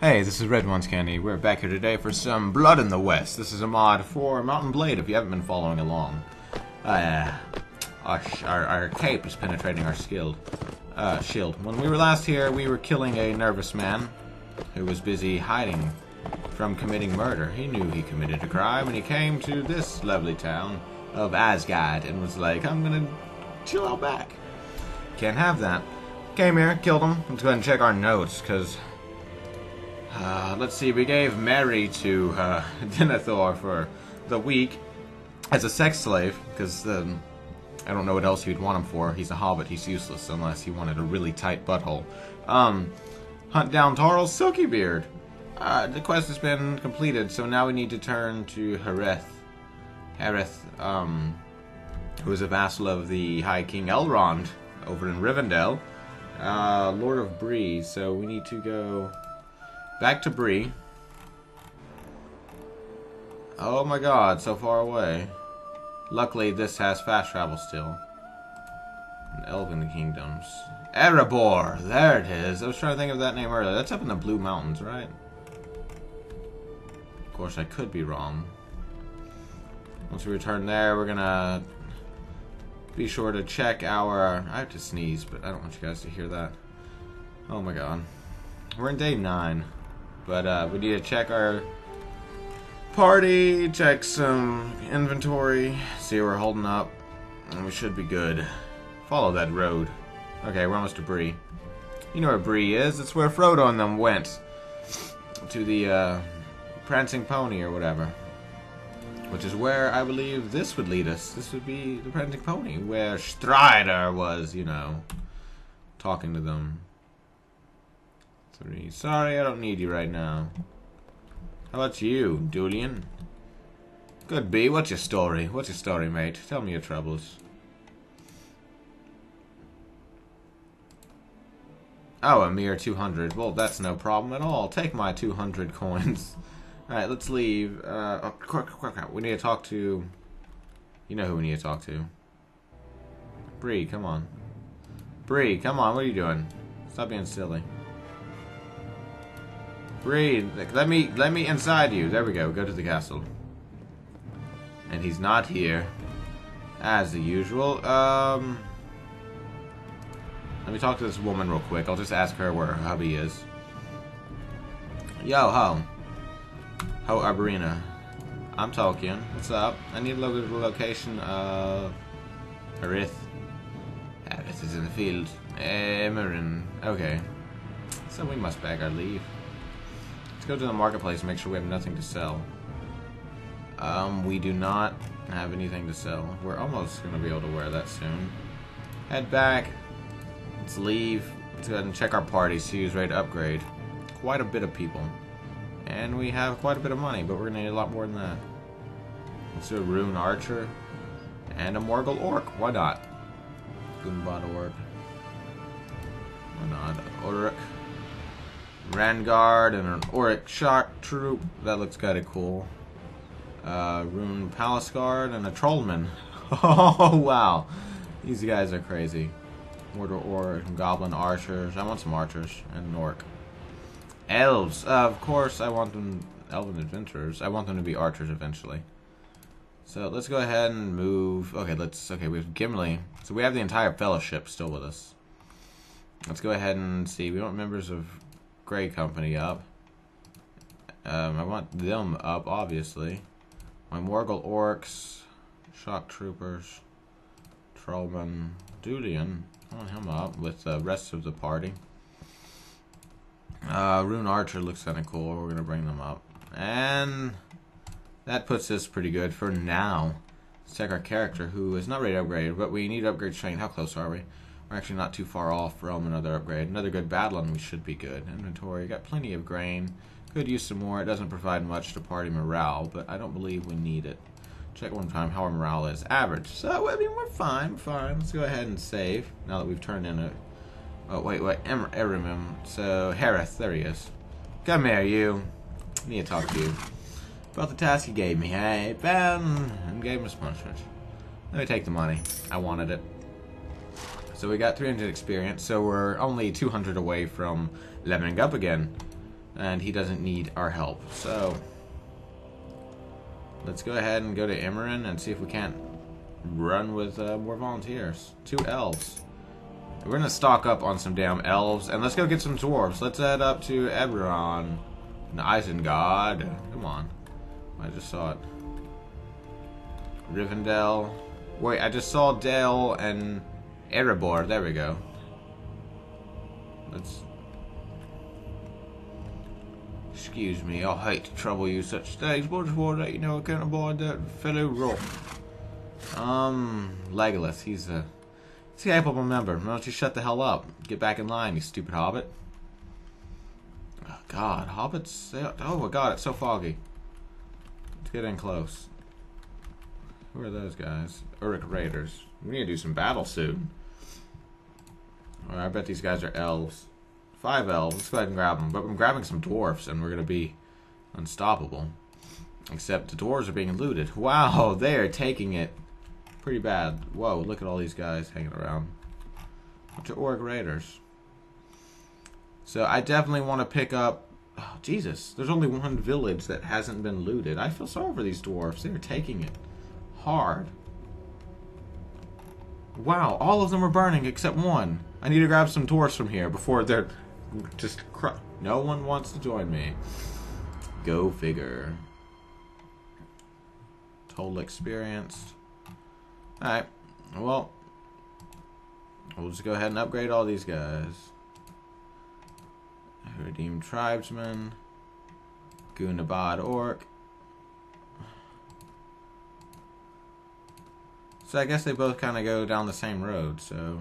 Hey, this is Red Wants Candy. We're back here today for some Blood in the West. This is a mod for Mount and Blade if you haven't been following along. Uh, our, our, our cape is penetrating our shield. Uh, shield. When we were last here, we were killing a nervous man who was busy hiding from committing murder. He knew he committed a crime and he came to this lovely town of Asgard and was like, I'm gonna chill out back. Can't have that. Came here, killed him. Let's go ahead and check our notes, because uh, let's see, we gave Mary to uh, Denethor for the week as a sex slave, because um, I don't know what else you'd want him for. He's a hobbit, he's useless unless he wanted a really tight butthole. Um, hunt down Tarl's silky beard. Uh, the quest has been completed, so now we need to turn to Hareth. Hareth, um, who is a vassal of the High King Elrond over in Rivendell, uh, Lord of Bree. So we need to go back to Bree. Oh my god, so far away. Luckily, this has fast travel still. Elven Kingdoms. Erebor! There it is. I was trying to think of that name earlier. That's up in the Blue Mountains, right? Of course, I could be wrong. Once we return there, we're gonna be sure to check our... I have to sneeze, but I don't want you guys to hear that. Oh my god. We're in day 9. But uh, we need to check our party, check some inventory, see where we're holding up, and we should be good. Follow that road. Okay, we're almost to Bree. You know where Bree is. It's where Frodo and them went. To the uh, Prancing Pony or whatever. Which is where I believe this would lead us. This would be the Prancing Pony, where Strider was, you know, talking to them. Three. Sorry, I don't need you right now. How about you, Dulian? Good B, what's your story? What's your story, mate? Tell me your troubles. Oh, a mere 200. Well, that's no problem at all. Take my 200 coins. Alright, let's leave. Uh, oh, quick, quick, quick. We need to talk to... You know who we need to talk to. Bree, come on. Bree, come on, what are you doing? Stop being silly. Bree, let me, let me inside you. There we go, go to the castle. And he's not here. As the usual. Um... Let me talk to this woman real quick. I'll just ask her where her hubby is. Yo, ho. Ho, Arborina. I'm talking. What's up? I need to look at the location of... Harith. Harith is in the field. Emerin. Okay. So we must beg our leave. Go to the marketplace and make sure we have nothing to sell. Um, we do not have anything to sell. We're almost going to be able to wear that soon. Head back. Let's leave. Let's go ahead and check our party. See who's ready to upgrade. Quite a bit of people. And we have quite a bit of money, but we're going to need a lot more than that. Let's do a Rhun Archer. And a Morgul Orc. Why not? Gundabad Orc. Why not? Oric. Rangard and an Oric Shock Troop. That looks kind of cool. Uh, Rune Palace Guard and a Trollman. oh, wow. These guys are crazy. Mordor Orc, Goblin Archers. I want some Archers and an Orc. Elves. Uh, of course, I want them... Elven Adventurers. I want them to be Archers eventually. So let's go ahead and move... Okay, let's... Okay, we have Gimli. So we have the entire Fellowship still with us. Let's go ahead and see. We want members of Grey Company up. Um, I want them up, obviously. My Morgul Orcs. Shock Troopers. Trollman. Dulian. I want him up with the rest of the party. Uh, Rhun Archer looks kind of cool. We're going to bring them up. And that puts us pretty good for now. Let's check our character, who is not ready to upgrade, but we need upgrade strength. How close are we? We're actually not too far off from another upgrade. Another good battle, and we should be good. Inventory, got plenty of grain. Could use some more. It doesn't provide much to party morale, but I don't believe we need it. Check one time how our morale is. Average. So, I mean, we're fine. Fine. Let's go ahead and save, now that we've turned in a Oh, wait, wait. Erimim. So, Harith. There he is. Come here, you. I need to talk to you. About the task you gave me. Hey, Ben. And gave him a punishment. Let me take the money. I wanted it. So we got 300 experience, so we're only 200 away from leveling up again. And he doesn't need our help. So, let's go ahead and go to Imran and see if we can't run with uh, more volunteers. Two elves. We're gonna stock up on some damn elves, and let's go get some dwarves. Let's head up to Erebor. And Isengard. Come on. I just saw it. Rivendell. Wait, I just saw Dale and Erebor. There we go. Let's... Excuse me, I hate to trouble you such days, but just wanted to let you know I can't avoid that fellow rock. Um, Legolas, he's a... He's a capable member. Why don't you shut the hell up? Get back in line, you stupid hobbit. Oh, God, hobbits... Oh, my God, it's so foggy. Let's get in close. Who are those guys? Uruk Raiders. We need to do some battle soon. I bet these guys are elves. Five elves. Let's go ahead and grab them. But I'm grabbing some dwarfs, and we're going to be unstoppable. Except the dwarves are being looted. Wow, they are taking it pretty bad. Whoa, look at all these guys hanging around. Bunch of Orc Raiders. So I definitely want to pick up... Oh, Jesus. There's only one village that hasn't been looted. I feel sorry for these dwarfs. They're taking it hard. Wow, all of them are burning except one. I need to grab some dwarfs from here before they're just No one wants to join me. Go figure. Total experience. Alright, well, we'll just go ahead and upgrade all these guys. Redeemed Tribesman. Gundabad Orc. So I guess they both kind of go down the same road, so...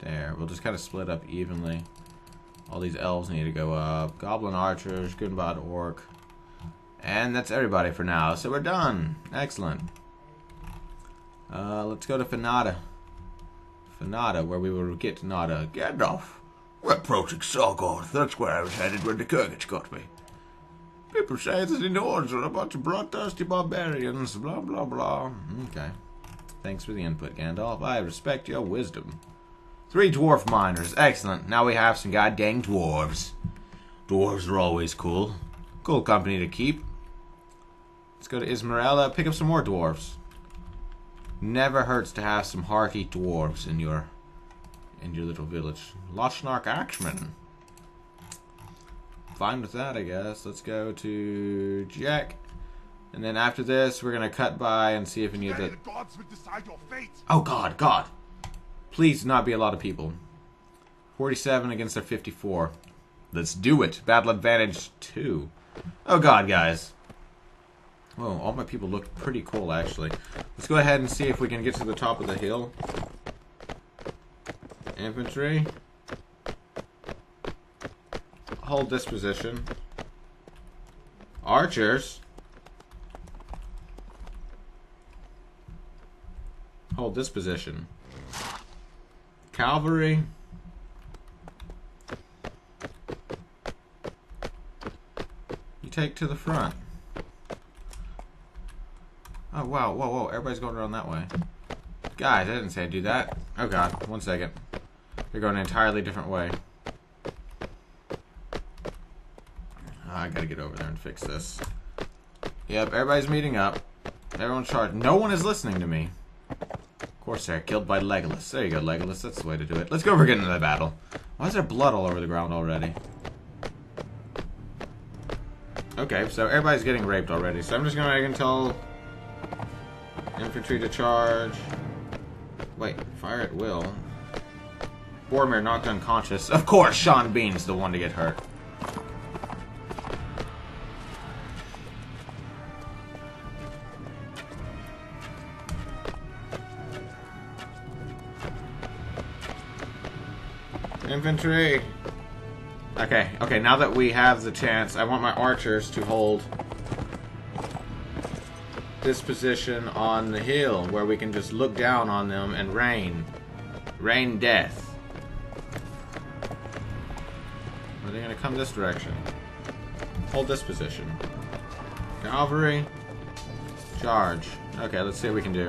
There, we'll just kind of split up evenly. All these elves need to go up. Goblin archers, Gundabad orc. And that's everybody for now, so we're done. Excellent. Uh, let's go to Fanada. Fanada, where we will get Nada. Gandalf. We're approaching Sargoth. That's where I was headed when the Khergits got me. People say that the Nords are a bunch of bloodthirsty barbarians, blah, blah, blah. Okay. Thanks for the input, Gandalf. I respect your wisdom. Three dwarf miners. Excellent. Now we have some goddamn dwarves. Dwarves are always cool. Cool company to keep. Let's go to Ismarella, pick up some more dwarves. Never hurts to have some hearty dwarves in your in your little village. Lochnark Axeman fine with that, I guess. Let's go to Jack. And then after this, we're going to cut by and see if any of the... Oh, God, God. Please not be a lot of people. 47 against their 54. Let's do it. Battle advantage 2. Oh, God, guys. Whoa, all my people look pretty cool, actually. Let's go ahead and see if we can get to the top of the hill. Infantry hold this position. Archers. Hold this position. Cavalry. You take to the front. Oh, wow, whoa, whoa, everybody's going around that way. Guys, I didn't say I'd do that. Oh god, one second. You're going an entirely different way. Ah, I gotta get over there and fix this. Yep, everybody's meeting up. Everyone's charged. No one is listening to me. Corsair killed by Legolas. There you go, Legolas. That's the way to do it. Let's go over get into the battle. Why is there blood all over the ground already? Okay, so everybody's getting raped already. So I'm just gonna, I can tell infantry to charge. Wait, fire at will. Boromir knocked unconscious. Of course, Sean Bean's the one to get hurt. Infantry! Okay, okay, now that we have the chance, I want my archers to hold this position on the hill where we can just look down on them and rain. Rain death. Are they gonna come this direction? Hold this position. Cavalry. Charge. Okay, let's see what we can do.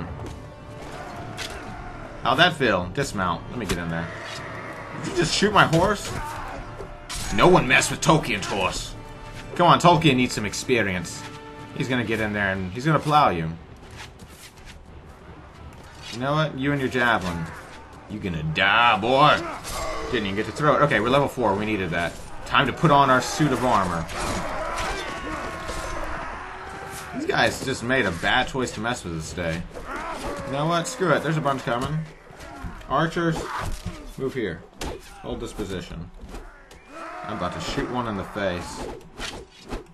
How'd that feel? Dismount. Let me get in there. Did you just shoot my horse? No one mess with Tolkien's horse. Come on, Tolkien needs some experience. He's gonna get in there and he's gonna plow you. You know what? You and your javelin. You gonna die, boy. Didn't even get to throw it. Okay, we're level 4. We needed that. Time to put on our suit of armor. These guys just made a bad choice to mess with this day. You know what? Screw it. There's a bunch coming. Archers, move here. Hold this position. I'm about to shoot one in the face.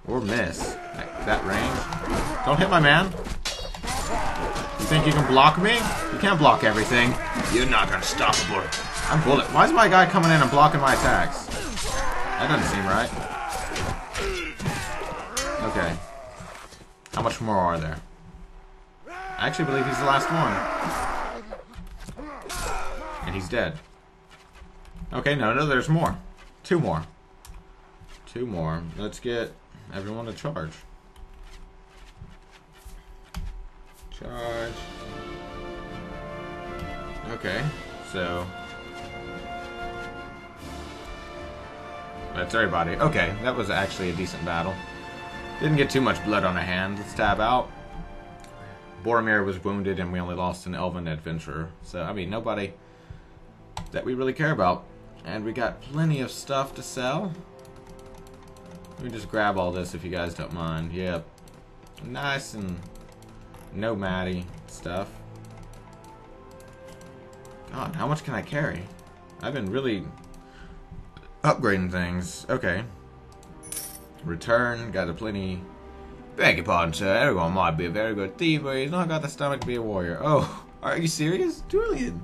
Or miss. That, that range. Don't hit my man. You think you can block me? You can't block everything. You're not gonna stop a bullet. I'm bullet. Why is my guy coming in and blocking my attacks? That doesn't seem right. Okay. How much more are there? I actually believe he's the last one. And he's dead. Okay, no, no, there's more. Two more. Two more. Let's get everyone to charge. Charge. Okay, so... That's everybody. Okay, that was actually a decent battle. Didn't get too much blood on our hands. Let's tab out. Boromir was wounded and we only lost an elven adventurer. So, I mean, nobody that we really care about. And we got plenty of stuff to sell. Let me just grab all this if you guys don't mind. Yep. Nice and nomady stuff. God, how much can I carry? I've been really upgrading things. Okay. Return, got a plenty Beg your pardon, sir. Aragorn might be a very good thief, but he's not got the stomach to be a warrior. Oh, are you serious? Julian,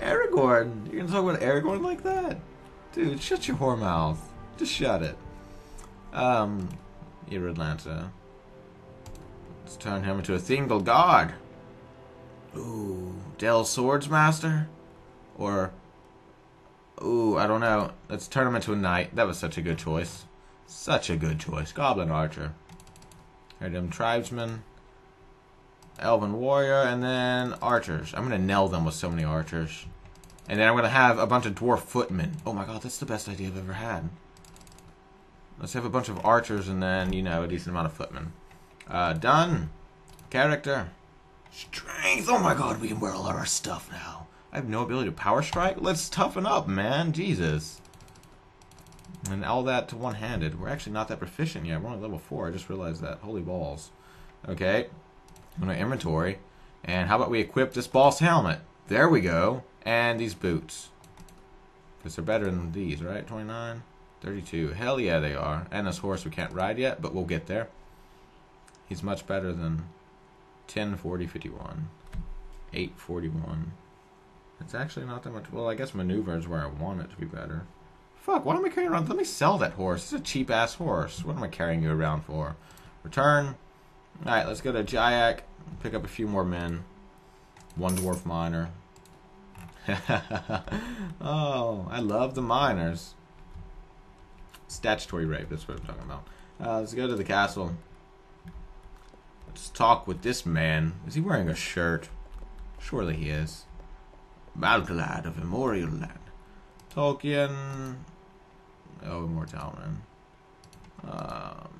Aragorn. You're gonna talk about Aragorn like that? Dude, shut your whore mouth. Just shut it. Um, Atlanta. Let's turn him into a Thingol god. Ooh, Del Swordsmaster? Or, ooh, I don't know. Let's turn him into a knight. That was such a good choice. Such a good choice. Goblin Archer. Random tribesmen, elven warrior, and then archers. I'm gonna nail them with so many archers. And then I'm gonna have a bunch of dwarf footmen. Oh my god, that's the best idea I've ever had. Let's have a bunch of archers and then, you know, a decent amount of footmen. Uh, done. Character. Strength. Oh my god, we can wear a all our stuff now. I have no ability to power strike. Let's toughen up, man. Jesus. And all that to one-handed. We're actually not that proficient yet. We're only level 4. I just realized that. Holy balls. Okay. On our inventory. And how about we equip this boss helmet? There we go. And these boots. Because they're better than these, right? 29? 32. Hell yeah, they are. And this horse we can't ride yet, but we'll get there. He's much better than 10, 40, 51. 8, 41. It's actually not that much. Well, I guess maneuver is where I want it to be better. Fuck, what am I carrying around? Let me sell that horse. It's a cheap ass horse. What am I carrying you around for? Return. Alright, let's go to Jyak. Pick up a few more men. One dwarf miner. oh, I love the miners. Statutory rape, that's what I'm talking about. Uh, let's go to the castle. Let's talk with this man. Is he wearing a shirt? Surely he is. Malgalad of Immoriel Land. Tolkien. Oh, Immortal, man. Um,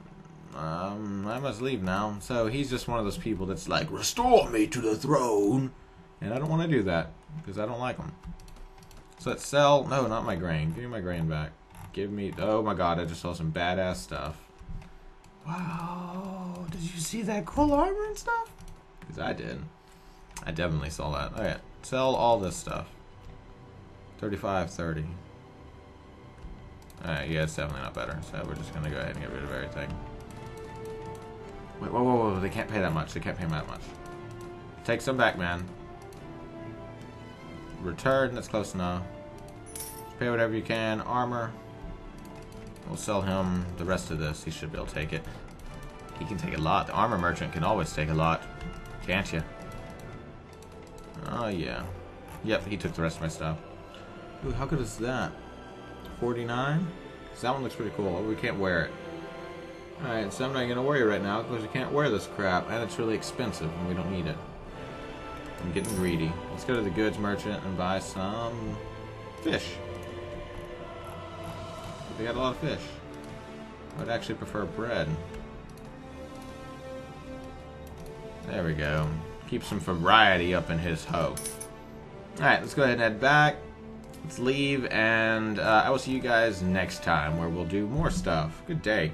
um, I must leave now. So he's just one of those people that's like, restore me to the throne. And I don't want to do that because I don't like him. So let's sell. No, not my grain. Give me my grain back. Give me. Oh my god, I just saw some badass stuff. Wow. Did you see that cool armor and stuff? Because I did. I definitely saw that. Alright. Sell all this stuff. 35, 30. Alright, yeah, it's definitely not better. So we're just gonna go ahead and get rid of everything. Wait, whoa, whoa, whoa, they can't pay that much. They can't pay that much. Take some back, man. Return, that's close enough. Just pay whatever you can. Armor. We'll sell him the rest of this. He should be able to take it. He can take a lot. The armor merchant can always take a lot. Can't you? Oh, yeah. Yep, he took the rest of my stuff. Ooh, how good is that? 49? that one looks pretty cool. We can't wear it. Alright, so I'm not going to it right now because we can't wear this crap. And it's really expensive and we don't need it. I'm getting greedy. Let's go to the goods merchant and buy some fish. They got a lot of fish. I would actually prefer bread. There we go. Keep some variety up in his hoe. Alright, let's go ahead and head back. Let's leave, and uh, I will see you guys next time, where we'll do more stuff. Good day.